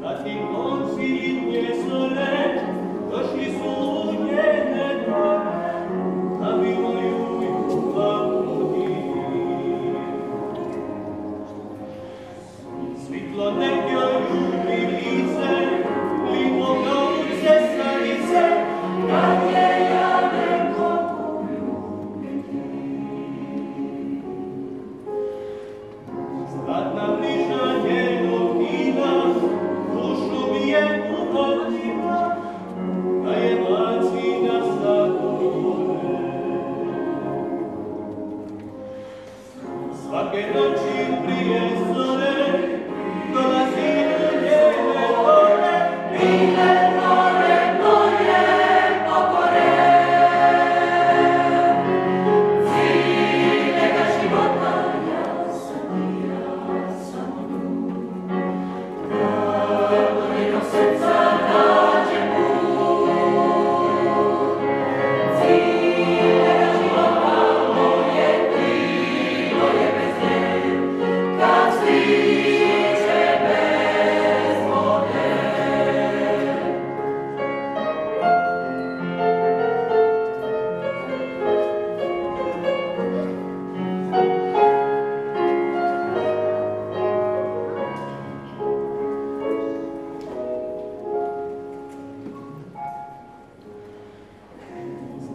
Nothing che non ci